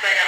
but